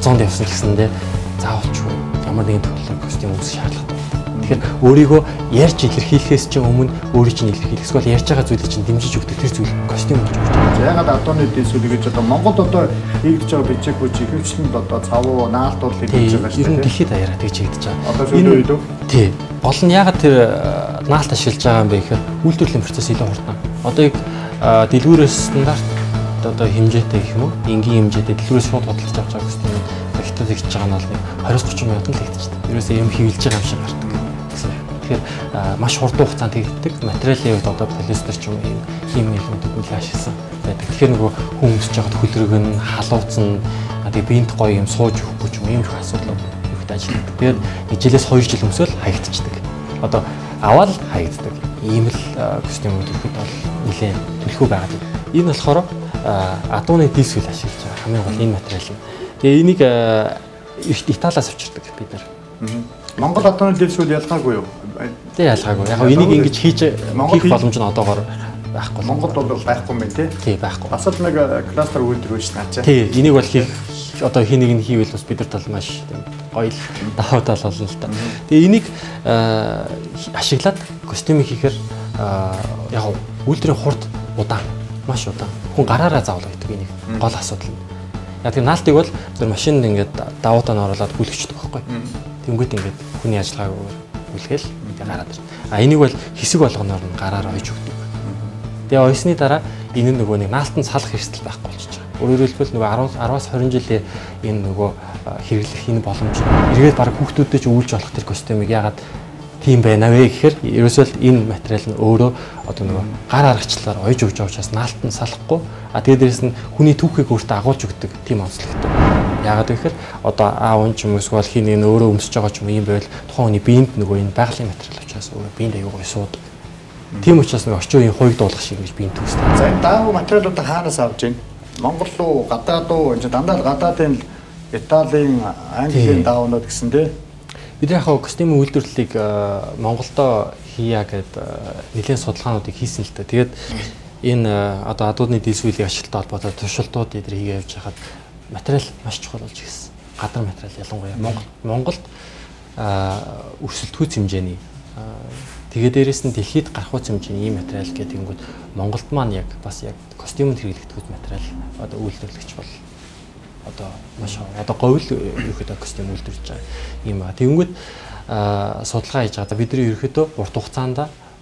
зоонд явсан гэсэндээ заавалчгүй ямар нэгэн тохиолдолд костюм үүсэх шаардлагатай. Тэгэхээр өөрийгөө ярьж илэрхийлэхээс чинь өмнө өөрийг чинь илэрхийлэх эсвэл ярьж байгаа зүйлийг чинь дэмжиж өгдөг тэр зүйл костюм болж байгаа. Ягаад адууны дэсүүд гэж одоо Монголд одоо хийгдэж байгаа бичиг хүч ихэвчлэн одоо цавуу наалтуул хийж байгаа шүү дээ. Ер нь дэлхийд даяараа тэгж хийгдэж байгаа. Одоо үед үү? Тий. Гол нь ягаад тэр наалт ашиглаж байгаа юм бэ гэхээр үйлдвэрлэлийн процесс илүү хурдан. Одоо яг дэлгүүрээс стандарт одоо хэмжээтэй гэх юм уу? Энгийн хэмжээтэй дэлгүүрээс шууд худалдаж авч байгаа костюм хятад хийж байгаа нь бол 20-30 мянган л байна. Ерөөсөө юм хөвлөж байгаа юм шиг гардаг гэсэн. Тэгэхээр маш хурдан хугацаанд хийгддэг. Материалын үед одоо полистер ч юм ийм химийн элементүүд нь ашигласан байдаг. Тэгэхээр нөгөө хүн өмсөж байгаа хөлрөг нь халууцсан тэгээ биент гоё юм сууж өгөхгүй ч юм ийм их асуудал ихтэй ажилладаг. Тэгээд нэг жилээс 2 жил өмсөөл хаягдчихдаг. Одоо аваад хаягддаг. Ийм л костюмүүд ихэд бол нэлээд төлхөө байгаа. Энэ болохоор адууны диск ашиглаж байгаа хамгийн гол энэ материал юм. Тэгээ энийг Италиас авчирдаг бид нар. Монгол адууны диск ялгаагүй юу? Тэг ялгаагүй. Яг энийг ингэж хийж хийх боломж нь одоогоор байхгүй. Монголд бол байхгүй юм тий. Тий байхгүй. Бас л нэг кластер үйлдвэр биш наачаа. Тий, энийг бол хийх одоо хин нэг нь хийвэл бас бид нар тал маш тийм гоё л даваа тал болно л та. Тэгээ энийг ашиглаад костюм хийхээр яг үйлдвэрийн хурд удаан маш удаан. Хүн гараараа заавал өгдөг энийг. Гол асуудал нь. Яг тэр наалтыг бол тэр машинд ингээд даваатаа нь оруулаад хүлэгчдэг байхгүй. Тэнгүүт ингээд хүний ажиллагаагаар хүлгээл гараад ирнэ. А энийг бол хэсэг болгоноор нь гараар ойж өгдөг. Тэгээ ойсны дараа энэ нөгөө нэг наалтан салах хэрэгсэл байхгүй болчихж байгаа. Өөрөөр хэлбэл нөгөө 10 10-аас 20 жилийн энэ нөгөө хэрэглэх энэ боломж эргээд баг хүүхдүүдэд ч үүлж болох тэр костюмыг ягаад тийм байна вэ гэхээр ерөөсөө л энэ материал нь өөрөө одоо нөгөө гар аргачлалаар ойж өгж байгаа учраас наалтан салахгүй а тэгээд дээрэс нь хүний түүхийг өөртөө агуулж өгдөг тийм онцлогтой. Яагаад гэхээр одоо аав ч юм уу эсвэл хин нэг өөрөө өмсөж байгаа ч юм ийм байвал тухайн хүний биед нөгөө энэ байгалийн материал учраас өөрөө биед аюугаа суудаг. Тийм учраас орчин үеийн хувийг дуулах шиг гэж биед төстэй. За энэ даав материалуудыг хаанаас авж байна? Монгол руу гадаад руу энэ дандаа гадаадын Италийн, Английн даавнууд гэсэн тийм Бид яг хаа костюмын үйлдвэрлэлийг Монголдо хийя гэд нэлээд судалгаануудыг хийсэн л дээ. Тэгээд энэ одоо адуудны дисвилийг ашигладаг холбоотой туршилтууд эдгээр хийгээ явж хахад материал маш чухал болж ирсэн. Гадар материал ялангуяа Монгол Монголд өрсөлдөхүйц хэмжээний тэгээ дээрэс нь дэлхийд гарахуйц хэмжээний ийм материал гэдэг нь Монголд маань яг бас яг костюмд хэрэглэгдэх материал одоо үйлдвэрлэгч бол одоо маш одоо говьл ерөөхдөө костюм үйлдвэрлэж байгаа юм ба. Тэгэнгүүт судалгаа хийж байгаа. Бидний ерөөхдөө урт хугацаанд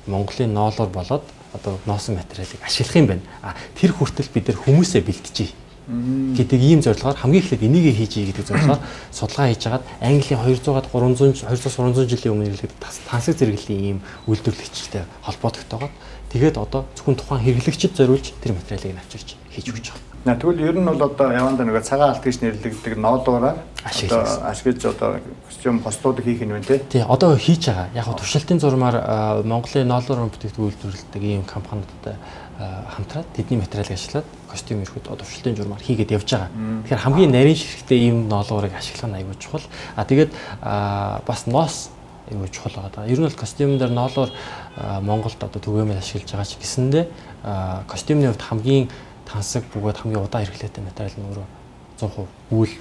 Монголын ноолоор болоод одоо ноосон материалыг ашиглах юм байна. А тэр хүртэл бид нар хүмүүсээ бэлтжиж гэдэг ийм зорилгоор хамгийн эхлээд энийг хийж гэдэг зорилгоор судалгаа хийж хагаад Английн 200-аад 300 200-300 жилийн өмнө хэрэглэдэг тансаг зэрэглэлийн ийм үйлдвэрлэгчтэй холбоотойгоо тэгээд одоо зөвхөн тухайн хэрэглэгчид зориулж тэр материалыг авчирч хийж өгч байгаа. На тэгвэл ер нь бол одоо яванда нэг цагаан алт гэж нэрлэгддэг ноолуураар ашиглаж ашиглаж одоо костюм постуудыг хийх нь байна тий. Тий, одоо хийж байгаа. Яг нь туршилтын зурмаар Монголын ноолуурын бүтээгдэхүүн үйлдвэрлэдэг ийм компаниудтай хамтраад тэдний материалыг ашиглаад костюм ирэхэд одоо туршилтын журмаар хийгээд явж байгаа. Тэгэхээр хамгийн нарийн ширхтээ ийм ноолуурыг ашиглах нь аюул чухал. А тэгээд бас ноос аюул чухал байгаа. Ер нь бол костюм дээр ноолуур Монголд одоо түгээмэл ашиглаж байгаа ч гэсэндээ костюмны хувьд хамгийн тансаг бөгөөд хамгийн удаан хэрэглээтэй материал нь өөрөө 100% үйл